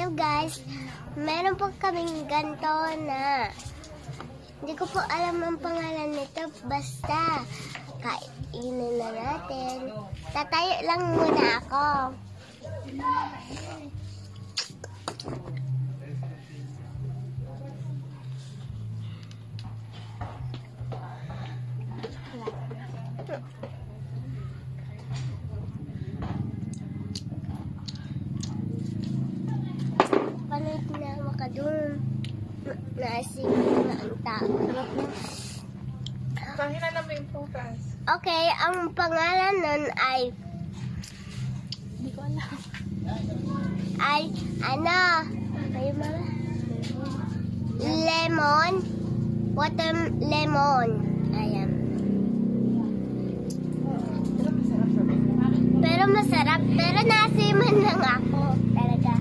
Hello guys, meron po kaming ganto na hindi ko po alam ang pangalan nito, basta kainin na natin. Tatayo lang muna ako. Panood na makadun. Naasin na ang tao. Kahina na mo yung prutas. Okay, ang pangalan nun ay Hindi ko alam. ay ano? Lemon. Water lemon. Ayan. Pero masarap. Pero masarap. Pero nasiman lang ako. Talaga.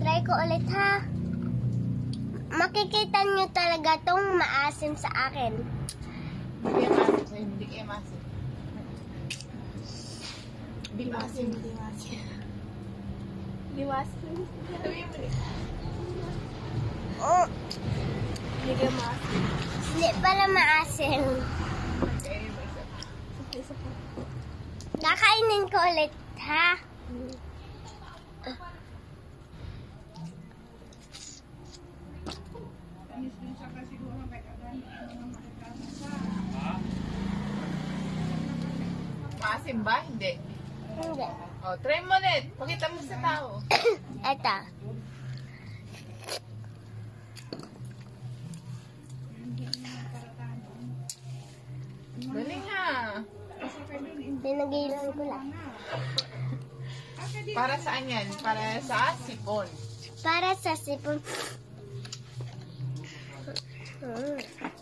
Try ko ulit ha. Makikita nyo talaga tong maasim sa akin. Kaya masin sa'yo. Kaya masin. Masin. Hindi masin. Sabihin mo rin. Oh, ka masin. hindi pala pa. Kakainin ko ulit ha. Maasim ba? Hindi. Hindi. Oh, try mo ulit. Pakita mo sa tao. Eto. Galing ha. Pinagilan ko lang. Para saan yan? Para sa sipon. Para sa sipon.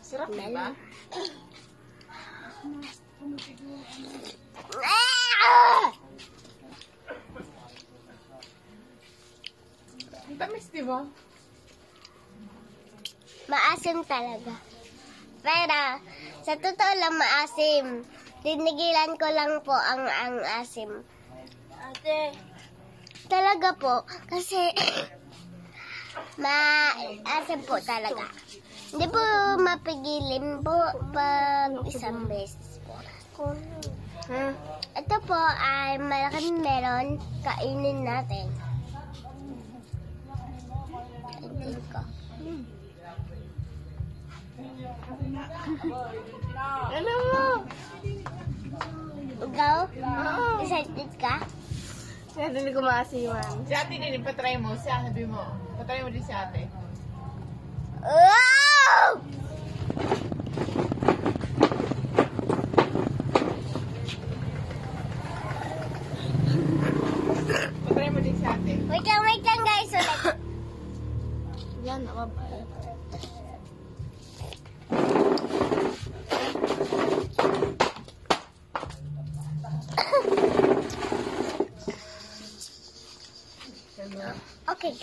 Sarap diba? Ah! Ang tamis diba? Maasim talaga. Pero, sa totoo lang maasim. Tinigilan ko lang po ang ang asim. Ate. Talaga po, kasi maasim po talaga. Hindi po mapigilin po pag isang beses po. Hmm. Ito po ay malaking melon. Kainin natin. Kainin ko. Ano mo? Ikaw? Excited ka? Kaya hindi ko maasiwan. Si ate din, ipatry mo. Si ate, sabi mo. Patry mo din si ate. Wow! Patry mo din si ate. Wait lang, wait lang guys. Ulit. Okay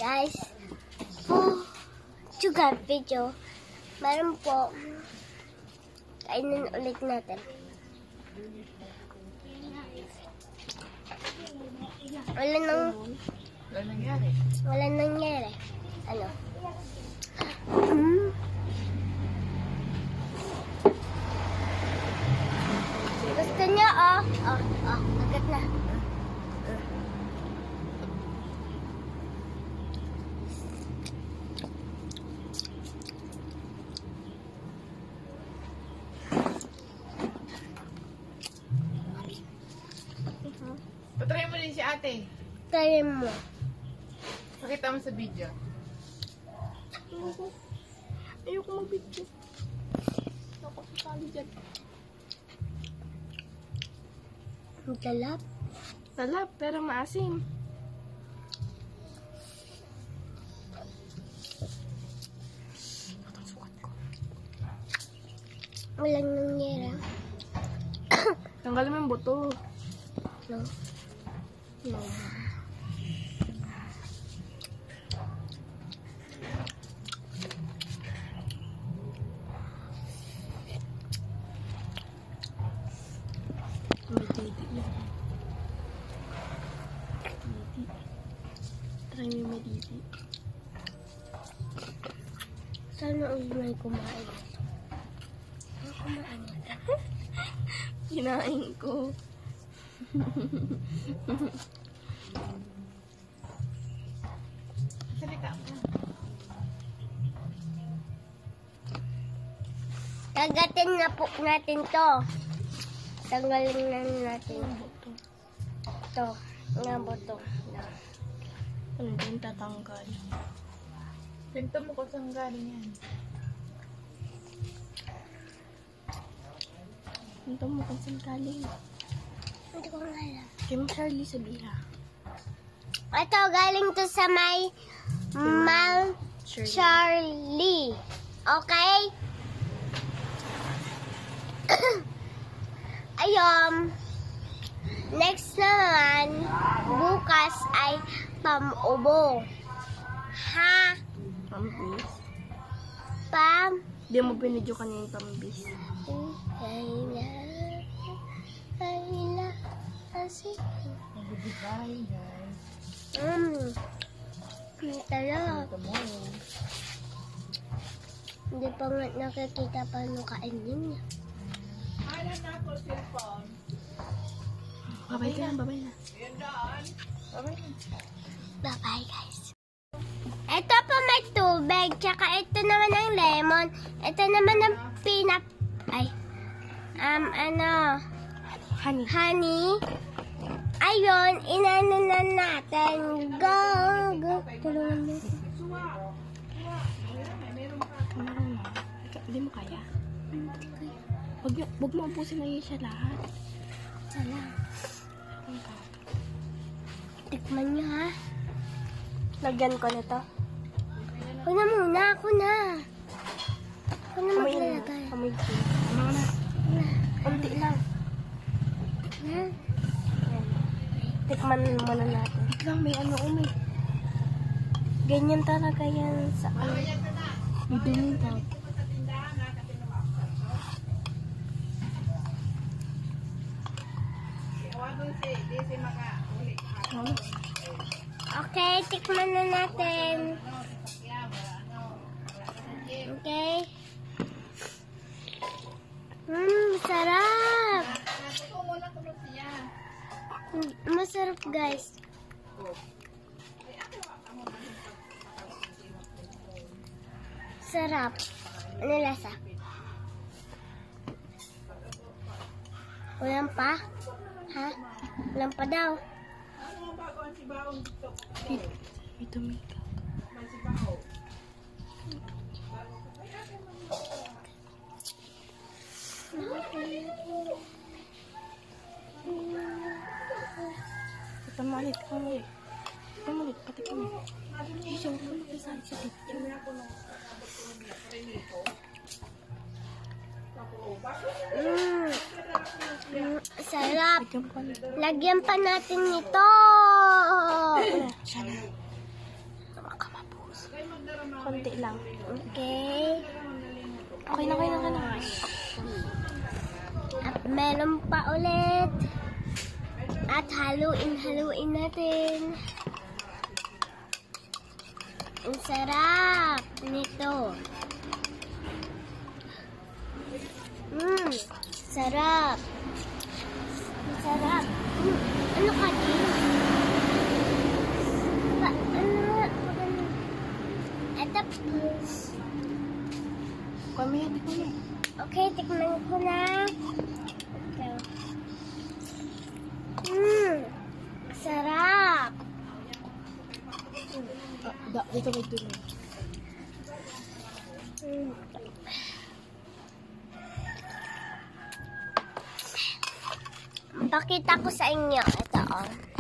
guys. For sugar video, meron po kainin ulit natin. Wala nang, Wala nangyari. wala nangyari. Ano? Hmm? Gusto niyo, oh. Oh, oh, agad na. Patry mo din si ate. Try mo. Pakita mo sa video. Ayoko. Ayoko mag-video. Ako sasali dyan. Ang talap. Salap, pero maasim. Walang nangyari. Tanggalin mo yung buto. No? No. All may kumain. Ano kumain ito? Kinain ko. Kagatin na po natin to. Tanggalin na natin. Ito. Nga buto. Ano din tatanggal? Pinto mo kung saan galing yan. Ito mo kung saan galing. Hindi ko nga alam. Kay mo Charlie sabiha. Ito, galing to sa may Mal Charlie. Charlie. Okay? Ayun. Next naman, bukas ay pamubo. Pambis. Pam. Di mo binidyo kanina yung pambis. Ayla. Ayla. Asi. Magbibigay, guys. Mm. Tala. Tomorrow. Hindi pa nga nakikita paano kainin niya. Na? Babay ka na, babay na. Okay. Bye-bye, guys. Tubig, tsaka ito naman ang lemon. Ito naman ang pinap... Ay. Um, ano... Honey. Honey. Ayun, inano na natin. Go, go. Tulungan mo. Na. Hindi mo kaya. Huwag, huwag mo ubusin na yun siya lahat. Sana. Ang ka. Tikman niyo, ha? Lagyan ko nito. Ako na muna, ako na. Ako na na. maglalagay. Amoy ko. Ano na? Kunti lang. Na. Tikman muna natin. Wait lang, may ano umay. Ganyan talaga yan sa ano. Dumi daw. Okay, tikman na natin. Guys. Sarap. Ano lasa? Walang pa? Ha? Walang pa daw. May, may dumi daw. Ito mo ulit, ito mo ulit. Ito mo ulit, pati kami. Siya, huwag mo makisali sa dito. Mmm. Mm, sarap. Lagyan pa natin nito. Siya na. Baka mapus. Konti lang. Okay. Okay na, okay na, okay na. At meron pa ulit. At haluin, haluin natin. Ang sarap nito. Mmm, sarap. Sarap. Mm, ano ka din? Ba, ano? Ito. Kami, ito kami. Okay, tikman ko na. Okay. Mmm, sarap. Ah, da, dito may dumi. Mm. Pakita ko sa inyo. Ito, oh.